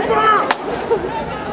Paper!